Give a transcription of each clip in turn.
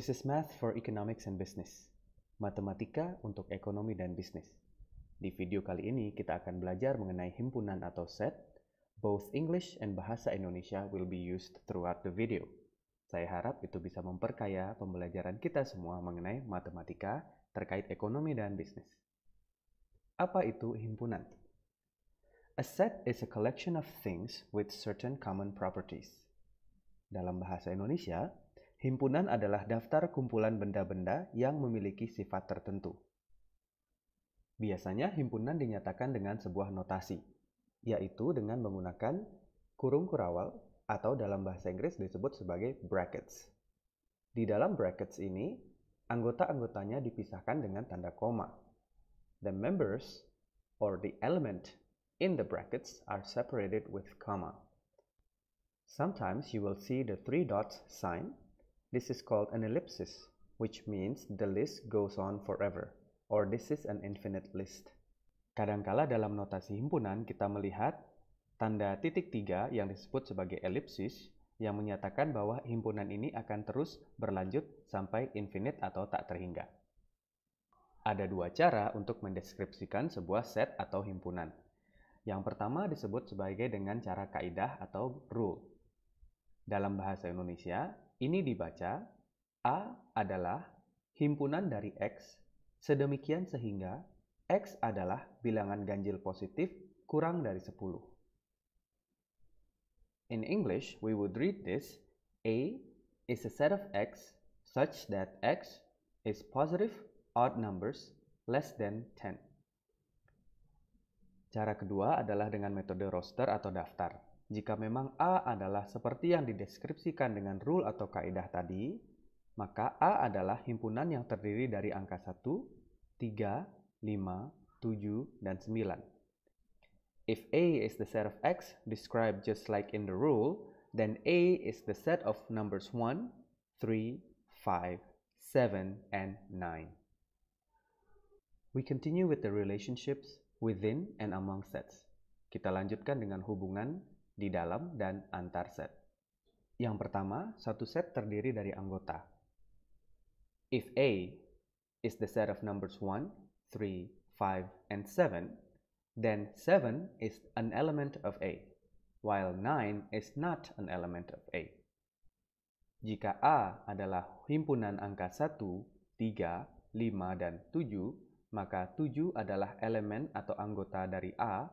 This is Math for Economics and Business. Matematika untuk ekonomi dan bisnis. Di video kali ini kita akan belajar mengenai himpunan atau set. Both English and bahasa Indonesia will be used throughout the video. Saya harap itu bisa memperkaya pembelajaran kita semua mengenai matematika terkait ekonomi dan bisnis. Apa itu himpunan? A set is a collection of things with certain common properties. Dalam bahasa Indonesia, Himpunan adalah daftar kumpulan benda-benda yang memiliki sifat tertentu. Biasanya himpunan dinyatakan dengan sebuah notasi, yaitu dengan menggunakan kurung kurawal atau dalam bahasa Inggris disebut sebagai brackets. Di dalam brackets ini, anggota-anggotanya dipisahkan dengan tanda koma. The members or the element in the brackets are separated with comma. Sometimes you will see the three dots sign This is called an ellipsis, which means the list goes on forever, or this is an infinite list. Kadangkala dalam notasi himpunan kita melihat tanda titik tiga yang disebut sebagai ellipsis yang menyatakan bahwa himpunan ini akan terus berlanjut sampai infinite atau tak terhingga. Ada dua cara untuk mendeskripsikan sebuah set atau himpunan. Yang pertama disebut sebagai dengan cara kaidah atau rule. Dalam bahasa Indonesia, ini dibaca A adalah himpunan dari X sedemikian sehingga X adalah bilangan ganjil positif kurang dari 10. In English, we would read this A is a set of X such that X is positive odd numbers less than 10. Cara kedua adalah dengan metode roster atau daftar. Jika memang A adalah seperti yang dideskripsikan dengan rule atau kaidah tadi, maka A adalah himpunan yang terdiri dari angka 1, 3, 5, 7, dan 9. If A is the set of X described just like in the rule, then A is the set of numbers 1, 3, 5, 7, and 9. We continue with the relationships within and among sets. Kita lanjutkan dengan hubungan di dalam dan antar set. Yang pertama, satu set terdiri dari anggota. If A is the set of numbers 1, 3, 5, and 7, then 7 is an element of A, while 9 is not an element of A. Jika A adalah himpunan angka 1, 3, 5, dan 7, maka 7 adalah elemen atau anggota dari A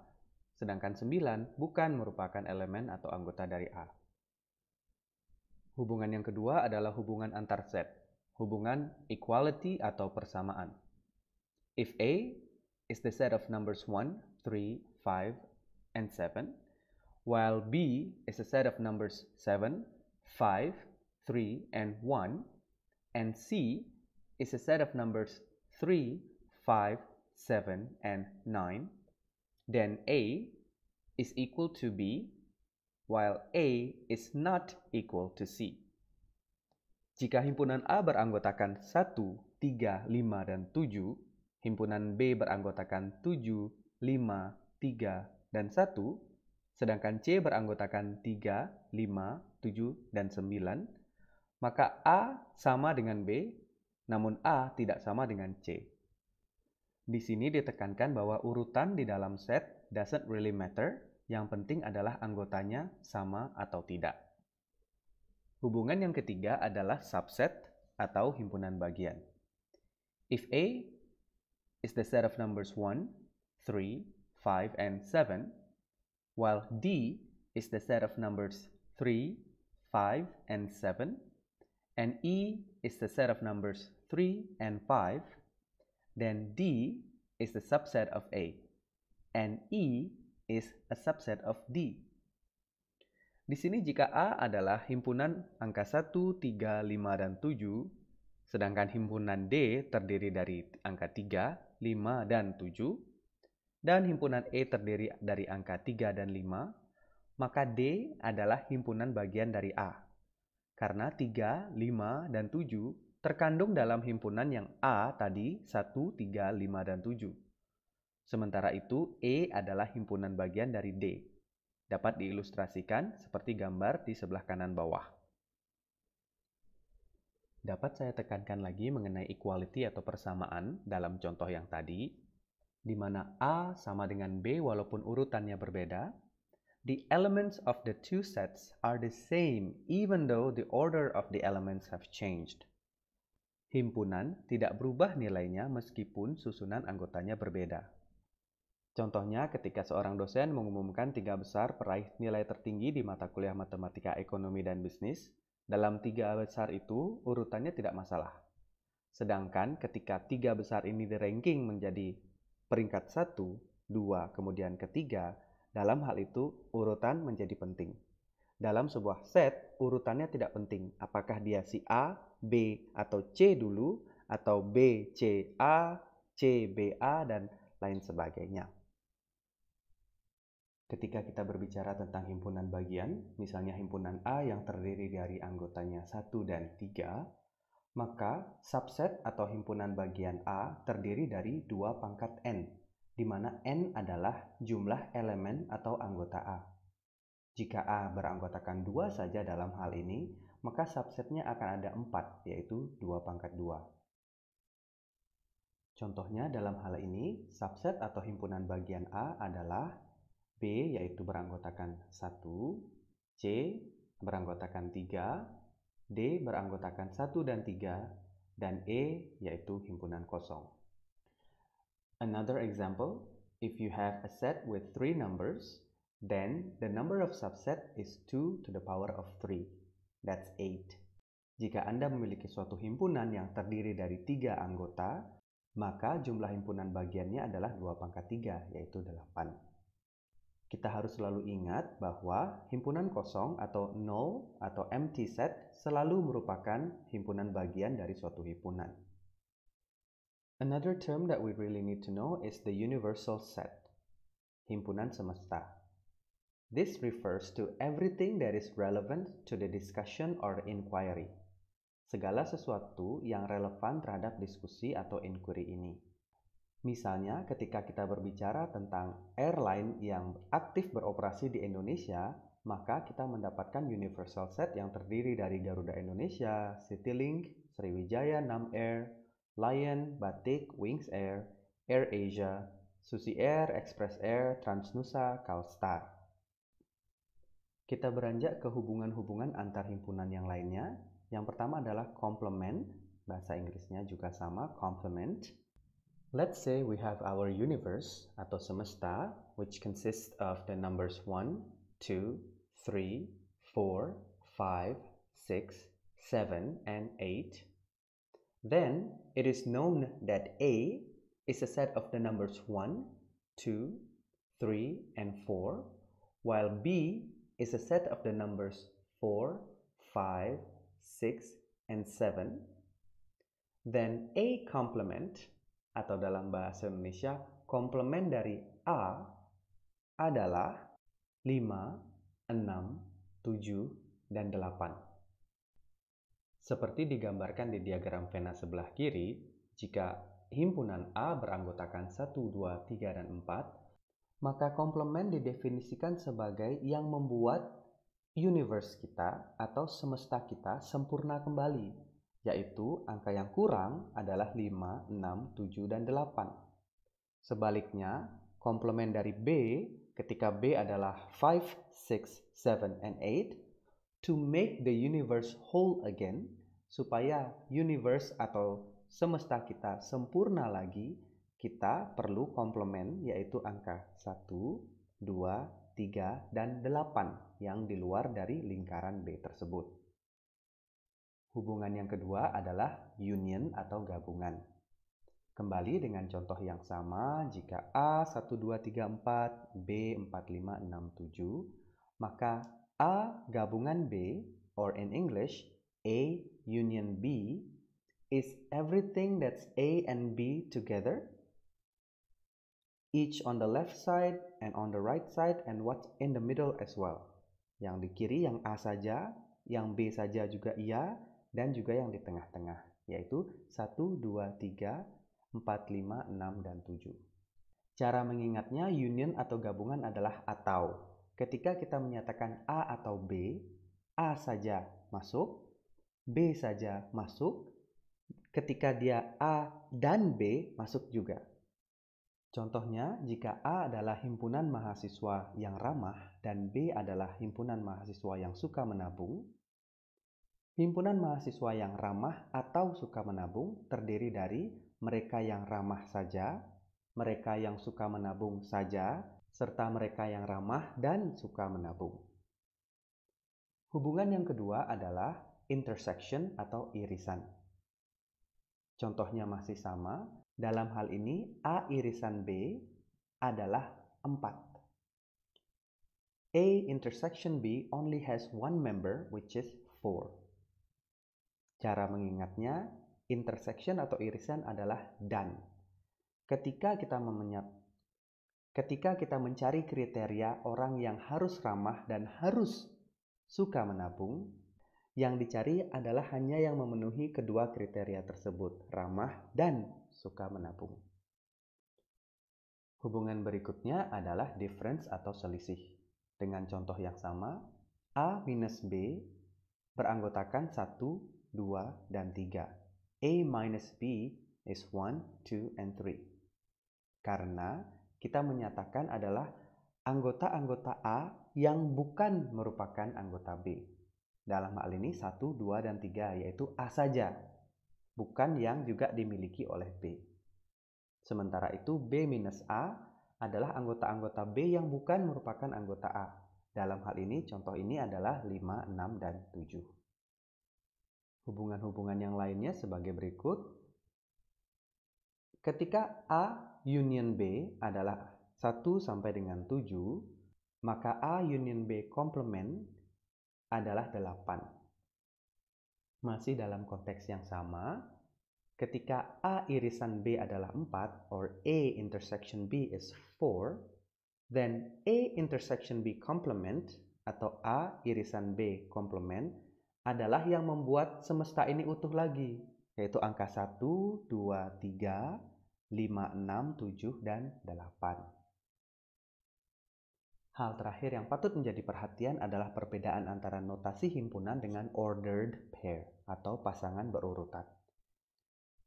sedangkan 9 bukan merupakan elemen atau anggota dari A. Hubungan yang kedua adalah hubungan antar set, hubungan equality atau persamaan. If A is the set of numbers 1, 3, 5, and 7, while B is a set of numbers 7, 5, 3, and 1, and C is a set of numbers 3, 5, 7, and 9, then A is equal to B, while A is not equal to C. Jika himpunan A beranggotakan 1, 3, 5, dan 7, himpunan B beranggotakan 7, 5, 3, dan 1, sedangkan C beranggotakan 3, 5, 7, dan 9, maka A sama dengan B, namun A tidak sama dengan C. Di sini ditekankan bahwa urutan di dalam set doesn't really matter, yang penting adalah anggotanya sama atau tidak. Hubungan yang ketiga adalah subset atau himpunan bagian. If A is the set of numbers 1, 3, 5, and 7, while D is the set of numbers 3, 5, and 7, and E is the set of numbers 3 and 5, then D is the subset of A, and E is a subset of D. Di sini jika A adalah himpunan angka 1, 3, 5, dan 7, sedangkan himpunan D terdiri dari angka 3, 5, dan 7, dan himpunan E terdiri dari angka 3 dan 5, maka D adalah himpunan bagian dari A. Karena 3, 5, dan 7 terkandung dalam himpunan yang A tadi 1, 3, 5, dan 7. Sementara itu, E adalah himpunan bagian dari D. Dapat diilustrasikan seperti gambar di sebelah kanan bawah. Dapat saya tekankan lagi mengenai equality atau persamaan dalam contoh yang tadi, di mana A sama dengan B walaupun urutannya berbeda, the elements of the two sets are the same even though the order of the elements have changed. Himpunan tidak berubah nilainya meskipun susunan anggotanya berbeda. Contohnya ketika seorang dosen mengumumkan tiga besar peraih nilai tertinggi di mata kuliah matematika ekonomi dan bisnis, dalam tiga besar itu urutannya tidak masalah. Sedangkan ketika tiga besar ini di ranking menjadi peringkat satu, dua, kemudian ketiga, dalam hal itu, urutan menjadi penting. Dalam sebuah set, urutannya tidak penting. Apakah dia si A, B, atau C dulu, atau B, C, A, C, B, A, dan lain sebagainya. Ketika kita berbicara tentang himpunan bagian, misalnya himpunan A yang terdiri dari anggotanya 1 dan 3, maka subset atau himpunan bagian A terdiri dari dua pangkat N, di mana N adalah jumlah elemen atau anggota A. Jika A beranggotakan dua saja dalam hal ini, maka subsetnya akan ada empat, yaitu dua pangkat dua. Contohnya dalam hal ini, subset atau himpunan bagian A adalah B yaitu beranggotakan 1, C beranggotakan 3, D beranggotakan 1 dan 3, dan E yaitu himpunan kosong. Another example, if you have a set with three numbers, then the number of subset is 2 to the power of 3. That's 8. Jika Anda memiliki suatu himpunan yang terdiri dari tiga anggota, maka jumlah himpunan bagiannya adalah 2 pangkat 3, yaitu 8. Kita harus selalu ingat bahwa himpunan kosong atau null atau empty set selalu merupakan himpunan bagian dari suatu himpunan. Another term that we really need to know is the universal set, himpunan semesta. This refers to everything that is relevant to the discussion or inquiry. Segala sesuatu yang relevan terhadap diskusi atau inquiry ini. Misalnya ketika kita berbicara tentang airline yang aktif beroperasi di Indonesia, maka kita mendapatkan universal set yang terdiri dari Garuda Indonesia, Citylink, Sriwijaya, Nam Air, Lion, Batik, Wings Air, Air Asia, Susi Air, Express Air, Transnusa, Calstar. Kita beranjak ke hubungan-hubungan antar himpunan yang lainnya. Yang pertama adalah complement, bahasa Inggrisnya juga sama, complement. Let's say we have our universe atau semesta, which consists of the numbers 1, 2, 3, 4, 5, 6, 7, and 8. Then it is known that A is a set of the numbers 1, 2, 3, and 4, while B is a set of the numbers 4, 5, 6, and 7. Then A complement atau dalam bahasa Indonesia komplement dari A adalah 5, 6, 7, dan 8. Seperti digambarkan di diagram Venn sebelah kiri, jika himpunan A beranggotakan 1, 2, 3, dan 4, maka komplement didefinisikan sebagai yang membuat universe kita atau semesta kita sempurna kembali, yaitu angka yang kurang adalah 5, 6, 7, dan 8. Sebaliknya, komplement dari B ketika B adalah 5, 6, 7, and 8 to make the universe whole again, supaya universe atau semesta kita sempurna lagi, kita perlu komplement yaitu angka 1, 2, 3, dan 8 yang di luar dari lingkaran B tersebut. Hubungan yang kedua adalah union atau gabungan. Kembali dengan contoh yang sama, jika A 1, 2, 3, 4, B 4, 5, 6, 7, maka A gabungan B, or in English, A union B is everything that's A and B together, each on the left side and on the right side and what's in the middle as well. Yang di kiri yang A saja, yang B saja juga iya, dan juga yang di tengah-tengah, yaitu 1, 2, 3, 4, 5, 6, dan 7. Cara mengingatnya union atau gabungan adalah atau. Ketika kita menyatakan A atau B, A saja masuk, B saja masuk, ketika dia A dan B masuk juga. Contohnya, jika A adalah himpunan mahasiswa yang ramah dan B adalah himpunan mahasiswa yang suka menabung, himpunan mahasiswa yang ramah atau suka menabung terdiri dari mereka yang ramah saja, mereka yang suka menabung saja, serta mereka yang ramah dan suka menabung. Hubungan yang kedua adalah intersection atau irisan. Contohnya masih sama, dalam hal ini, A irisan B adalah 4. A intersection B only has one member which is 4. Cara mengingatnya, intersection atau irisan adalah dan. Ketika kita memenyat, ketika kita mencari kriteria orang yang harus ramah dan harus suka menabung, yang dicari adalah hanya yang memenuhi kedua kriteria tersebut, ramah dan suka menabung. Hubungan berikutnya adalah difference atau selisih. Dengan contoh yang sama, A minus B beranggotakan 1, 2, dan 3. A minus B is 1, 2, and 3. Karena kita menyatakan adalah anggota-anggota A yang bukan merupakan anggota B. Dalam hal ini 1, 2, dan 3 yaitu A saja bukan yang juga dimiliki oleh B. Sementara itu B minus A adalah anggota-anggota B yang bukan merupakan anggota A. Dalam hal ini contoh ini adalah 5, 6, dan 7. Hubungan-hubungan yang lainnya sebagai berikut. Ketika A union B adalah 1 sampai dengan 7, maka A union B komplement adalah 8. Masih dalam konteks yang sama, ketika A irisan B adalah 4 or A intersection B is 4, then A intersection B complement atau A irisan B complement adalah yang membuat semesta ini utuh lagi, yaitu angka 1, 2, 3, 5, 6, 7, dan 8. Hal terakhir yang patut menjadi perhatian adalah perbedaan antara notasi himpunan dengan ordered pair atau pasangan berurutan.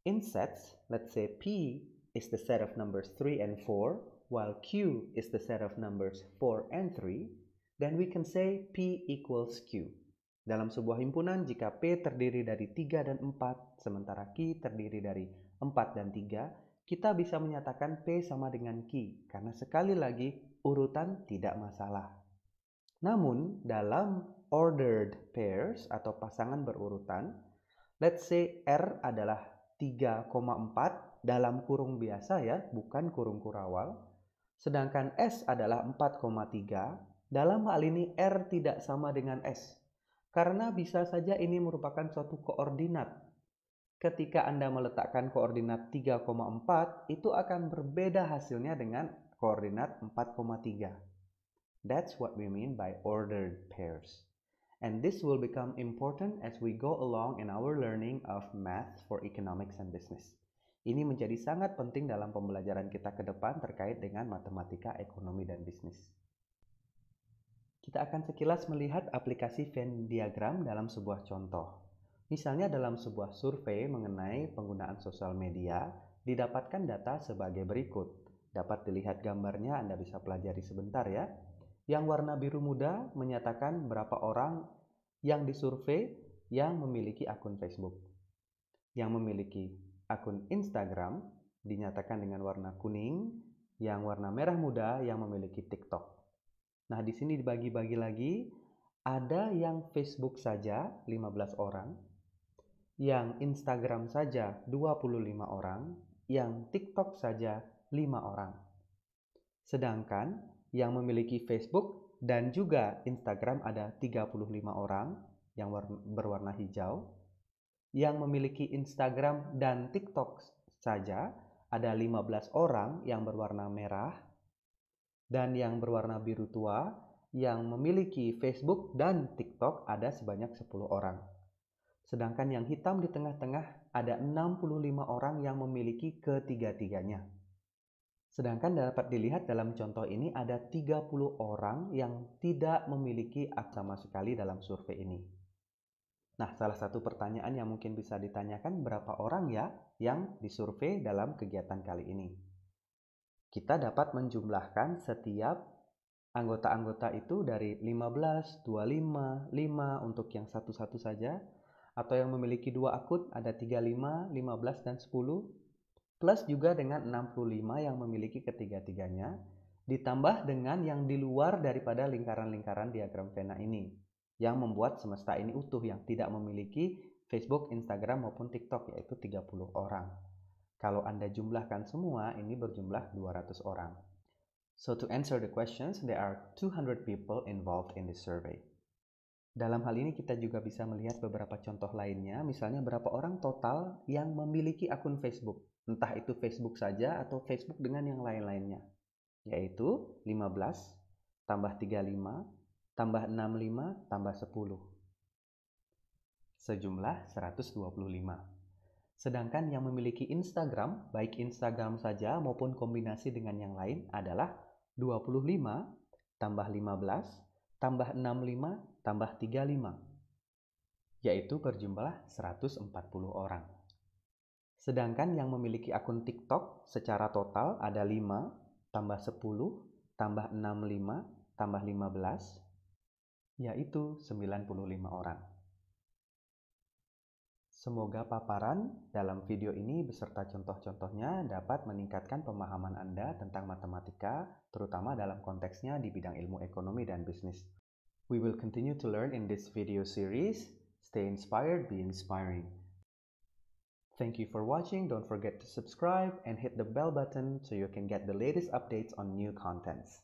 In sets, let's say P is the set of numbers 3 and 4, while Q is the set of numbers 4 and 3, then we can say P equals Q. Dalam sebuah himpunan, jika P terdiri dari 3 dan 4, sementara Q terdiri dari 4 dan 3, kita bisa menyatakan P sama dengan Q, karena sekali lagi urutan tidak masalah. Namun, dalam ordered pairs atau pasangan berurutan, let's say R adalah 3,4 dalam kurung biasa ya, bukan kurung kurawal. Sedangkan S adalah 4,3. Dalam hal ini R tidak sama dengan S. Karena bisa saja ini merupakan suatu koordinat. Ketika Anda meletakkan koordinat 3,4, itu akan berbeda hasilnya dengan koordinat 4,3. That's what we mean by ordered pairs. And this will become important as we go along in our learning of math for economics and business. Ini menjadi sangat penting dalam pembelajaran kita ke depan terkait dengan matematika, ekonomi, dan bisnis. Kita akan sekilas melihat aplikasi Venn diagram dalam sebuah contoh. Misalnya dalam sebuah survei mengenai penggunaan sosial media, didapatkan data sebagai berikut. Dapat dilihat gambarnya, Anda bisa pelajari sebentar ya. Yang warna biru muda menyatakan berapa orang yang disurvei yang memiliki akun Facebook. Yang memiliki akun Instagram dinyatakan dengan warna kuning, yang warna merah muda yang memiliki TikTok. Nah, di sini dibagi-bagi lagi, ada yang Facebook saja 15 orang, yang Instagram saja 25 orang, yang TikTok saja 5 orang. Sedangkan yang memiliki Facebook dan juga Instagram ada 35 orang yang berwarna hijau. Yang memiliki Instagram dan TikTok saja ada 15 orang yang berwarna merah dan yang berwarna biru tua yang memiliki Facebook dan TikTok ada sebanyak 10 orang. Sedangkan yang hitam di tengah-tengah ada 65 orang yang memiliki ketiga-tiganya. Sedangkan dapat dilihat dalam contoh ini ada 30 orang yang tidak memiliki ak sama sekali dalam survei ini. Nah, salah satu pertanyaan yang mungkin bisa ditanyakan berapa orang ya yang disurvei dalam kegiatan kali ini. Kita dapat menjumlahkan setiap anggota-anggota itu dari 15, 25, 5 untuk yang satu-satu saja, atau yang memiliki dua akun ada 35, 15, dan 10, plus juga dengan 65 yang memiliki ketiga-tiganya, ditambah dengan yang di luar daripada lingkaran-lingkaran diagram Venn ini, yang membuat semesta ini utuh yang tidak memiliki Facebook, Instagram maupun TikTok yaitu 30 orang. Kalau Anda jumlahkan semua ini berjumlah 200 orang. So to answer the questions, there are 200 people involved in this survey. Dalam hal ini kita juga bisa melihat beberapa contoh lainnya, misalnya berapa orang total yang memiliki akun Facebook, entah itu Facebook saja atau Facebook dengan yang lain-lainnya, yaitu 15 tambah 35 tambah 65 tambah 10 sejumlah 125. Sedangkan yang memiliki Instagram, baik Instagram saja maupun kombinasi dengan yang lain adalah 25 tambah 15 tambah 65 tambah 35 yaitu berjumlah 140 orang. Sedangkan yang memiliki akun TikTok secara total ada 5 tambah 10 tambah 65 tambah 15 yaitu 95 orang. Semoga paparan dalam video ini beserta contoh-contohnya dapat meningkatkan pemahaman Anda tentang matematika, terutama dalam konteksnya di bidang ilmu ekonomi dan bisnis. We will continue to learn in this video series. Stay inspired, be inspiring. Thank you for watching. Don't forget to subscribe and hit the bell button so you can get the latest updates on new contents.